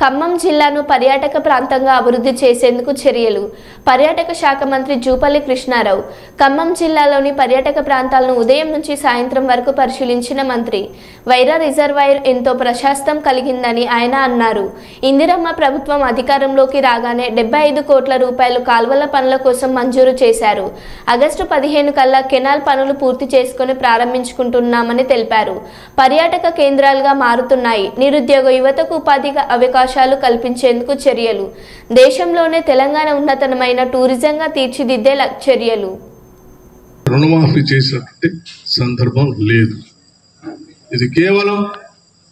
ఖమ్మం జిల్లాను పర్యాటక ప్రాంతంగా అభివృద్ధి చేసేందుకు చర్యలు. పర్యాటక శాఖ మంత్రి జూపల్లి కృష్ణారావు ఖమ్మం జిల్లాలోని పర్యాటక ప్రాంతాలను ఉదయం నుంచి సాయంత్రం వరకు పరిశీలించిన మంత్రి. వైరా రిజర్వాయర్ ఎంతో ప్రశాస్తం కలిగిందని ఆయన అన్నారు. ఇందిరమ్మ ప్రభుత్వం అధికారంలోకి రాగానే డెబ్బై ఐదు కోట్ల రూపాయలు కాల్వల పనుల కోసం మంజూరు చేశారు. ఆగస్టు పదిహేను కల్లా కెనాల్ పనులు పూర్తి చేసుకుని ప్రారంభించుకుంటున్నామని తెలిపారు. పర్యాటక కేంద్రాలుగా మారుతున్నాయి. నిరుద్యోగ యువతకు ఉపాధి అవకాశాలు కల్పించేందుకు చర్యలు. దేశంలోనే తెలంగాణ ఉన్నతమైన టూరిజంగా తీర్చిదిద్దే చర్యలు. రుణమాఫీ చేసినటువంటి సందర్భం లేదు. ఇది కేవలం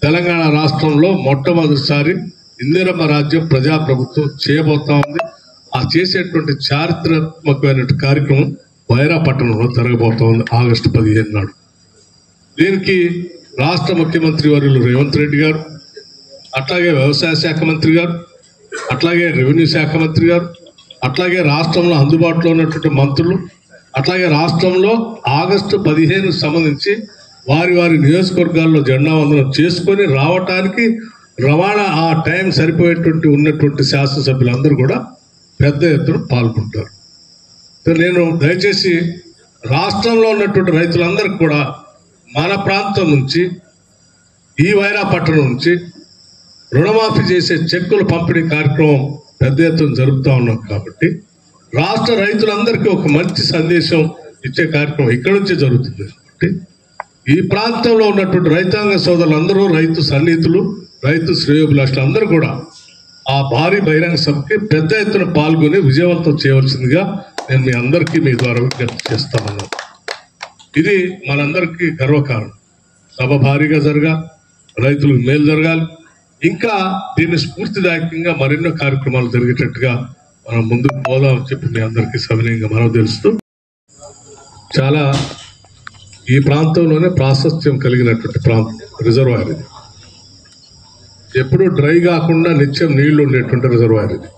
తెలంగాణ రాష్ట్రంలో మొట్టమొదటిసారి ఇందిరమ్మ రాజ్యం ప్రజాప్రభుత్వం చేయబోతా ఉంది. ఆ చేసేటువంటి చారిత్రాత్మకమైన కార్యక్రమం వైరా పట్టణంలో జరగబోతా ఉంది ఆగస్టు పదిహేను నాడు. దీనికి రాష్ట్ర ముఖ్యమంత్రి వర్యులు రేవంత్ రెడ్డి గారు అట్లాగే వ్యవసాయ శాఖ మంత్రి గారు అట్లాగే రెవెన్యూ శాఖ మంత్రి గారు అట్లాగే రాష్ట్రంలో అందుబాటులో ఉన్నటువంటి మంత్రులు అట్లాగే రాష్ట్రంలో ఆగస్టు పదిహేను సంబంధించి వారి వారి నియోజకవర్గాల్లో జెండా వందనం చేసుకొని రావటానికి రవాణా ఆ టైం సరిపోయేటువంటి ఉన్నటువంటి శాసనసభ్యులందరూ కూడా పెద్ద ఎత్తున పాల్గొంటారు. సో నేను దయచేసి రాష్ట్రంలో ఉన్నటువంటి రైతులందరికీ కూడా మన ప్రాంతం నుంచి ఈ వైరా పట్టణం నుంచి రుణమాఫీ చేసే చెక్కుల పంపిణీ కార్యక్రమం పెద్ద ఎత్తున జరుపుతా ఉన్నాం కాబట్టి రాష్ట్ర రైతులందరికీ ఒక మంచి సందేశం ఇచ్చే కార్యక్రమం ఇక్కడ నుంచే జరుగుతుంది కాబట్టి ఈ ప్రాంతంలో ఉన్నటువంటి రైతాంగ సోదరులందరూ రైతు సన్నిహితులు రైతు శ్రేయోభిలాషులు అందరూ కూడా ఆ భారీ బహిరంగ సభకి పెద్ద ఎత్తున పాల్గొని విజయవంతం చేయవలసిందిగా నేను మీ అందరికీ మీ ద్వారా విజ్ఞప్తి చేస్తా ఉన్నాను. ఇది మనందరికీ గర్వకారణం. సభ భారీగా జరగా రైతులకు మేలు జరగాలి ఇంకా దీన్ని స్ఫూర్తిదాయకంగా మరెన్నో కార్యక్రమాలు జరిగేటట్టుగా మనం ముందుకు పోదామని చెప్పి మీ అందరికీ సవినయంగా మనం తెలుస్తూ చాలా ఈ ప్రాంతంలోనే ప్రాశస్త్యం కలిగినటువంటి ప్రాంతం రిజర్వాయర్ ఇది. ఎప్పుడూ డ్రై కాకుండా నిత్యం నీళ్ళు ఉండేటువంటి రిజర్వాయర్ ఇది.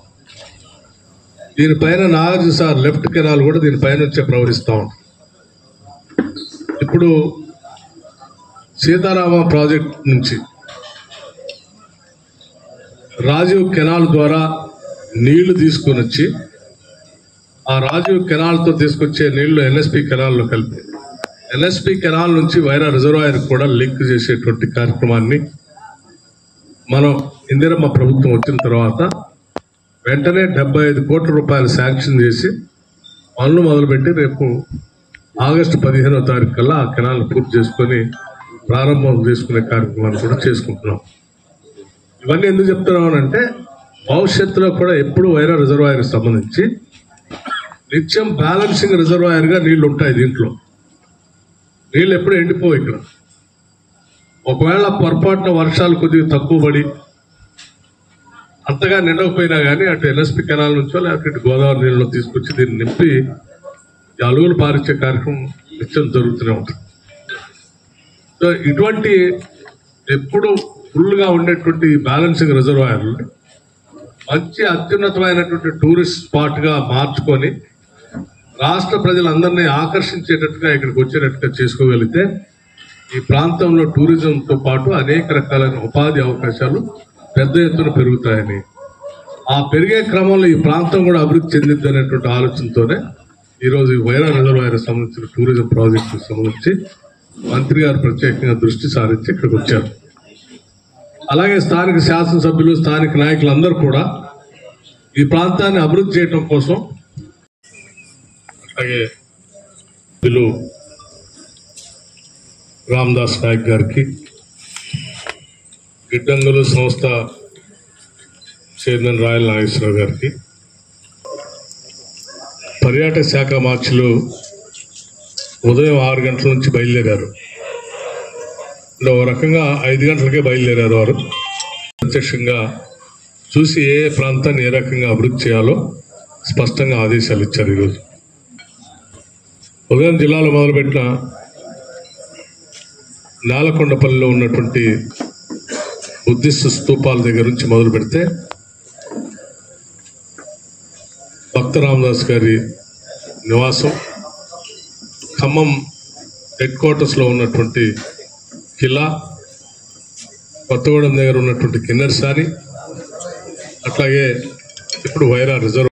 దీనిపైన నాగార్జున సార్ లెఫ్ట్ కెనాల్ కూడా దీనిపైన వచ్చే ప్రవహిస్తూ ఉంటుంది ఇప్పుడు సీతారామ ప్రాజెక్ట్ నుంచి రాజీవ్ కెనాల్ ద్వారా నీళ్ళు తీసుకొని వచ్చి ఆ రాజీవ్ కెనాల్తో తీసుకొచ్చే నీళ్ళు ఎన్ఎస్పి కెనాల్లో కలిపి ఎన్ఎస్పి కెనాల్ నుంచి వైరా రిజర్వాయర్ కూడా లింక్ చేసేటువంటి కార్యక్రమాన్ని మనం ఇందిరమ్మ ప్రభుత్వం వచ్చిన తర్వాత వెంటనే డెబ్బై ఐదు కోట్ల రూపాయలు శాంక్షన్ చేసి పనులు మొదలుపెట్టి రేపు ఆగస్టు పదిహేనో తారీఖు కల్లా ఆ కెనాల్ పూర్తి చేసుకొని ప్రారంభం చేసుకునే కార్యక్రమాన్ని కూడా చేసుకుంటున్నాం. ఇవన్నీ ఎందుకు చెప్తున్నామనంటే భవిష్యత్తులో కూడా ఎప్పుడు వైరా రిజర్వాయర్కి సంబంధించి నిత్యం బ్యాలెన్సింగ్ రిజర్వాయర్గా నీళ్ళు ఉంటాయి దీంట్లో. నీళ్ళు ఎప్పుడు ఎండిపోవు ఇక్కడ. ఒకవేళ పొరపాటున వర్షాలు కొద్దిగా తక్కువ పడి అంతగా నిండకపోయినా కానీ అటు ఎన్ఎస్పి కెనాల్ నుంచో లేకపోతే ఇటు గోదావరి నీళ్ళలో తీసుకొచ్చి దీన్ని నింపి అలుగులు పారించే కార్యక్రమం నిత్యం జరుగుతూనే ఉంటుంది. సో ఇటువంటి ఎప్పుడు ఫుల్గా ఉండేటువంటి బ్యాలెన్సింగ్ రిజర్వాయర్లు మంచి అత్యున్నతమైనటువంటి టూరిస్ట్ స్పాట్గా మార్చుకొని రాష్ట్ర ప్రజలందరినీ ఆకర్షించేటట్టుగా ఇక్కడికి వచ్చేటట్టుగా చేసుకోగలిగితే ఈ ప్రాంతంలో టూరిజంతో పాటు అనేక రకాలైన ఉపాధి అవకాశాలు పెద్ద ఎత్తున పెరుగుతాయని. ఆ పెరిగే క్రమంలో ఈ ప్రాంతం కూడా అభివృద్ధి చెందిద్ది అనేటువంటి ఆలోచనతోనే ఈరోజు ఈ వైరా రిజర్వాయర్ సంబంధించిన టూరిజం ప్రాజెక్టుకు సంబంధించి మంత్రి గారు ప్రత్యేకంగా దృష్టి సారించి ఇక్కడికి వచ్చారు. అలాగే స్థానిక శాసనసభ్యులు స్థానిక నాయకులందరూ కూడా ఈ ప్రాంతాన్ని అభివృద్ధి చేయడం కోసం అలాగే వీళ్ళు రామదాస్ నాయక్ గారికి గిడ్డంగులు సంస్థ చైర్మన్ రాయల్ నాగేశ్వరరావు గారికి పర్యాటక శాఖ మార్చులు ఉదయం ఆరు గంటల నుంచి బయలుదేరారు. అంటే ఒక రకంగా ఐదు గంటలకే బయలుదేరారు వారు. ప్రత్యక్షంగా చూసి ఏ ఏ ప్రాంతాన్ని ఏ రకంగా అభివృద్ధి చేయాలో స్పష్టంగా ఆదేశాలు ఇచ్చారు ఈరోజు. ఉదయం జిల్లాలో మొదలుపెట్టిన నాలకొండపల్లిలో ఉన్నటువంటి బుద్ధిస్ట్ స్తూపాల దగ్గర నుంచి మొదలు పెడితే భక్త రామదాస్ గారి నివాసం ఖమ్మం హెడ్ క్వార్టర్స్లో ఉన్నటువంటి కిల్లా కొత్తగూడెం దగ్గర ఉన్నటువంటి కిన్నెరసాని అట్లాగే ఇప్పుడు వైరా రిజర్వ్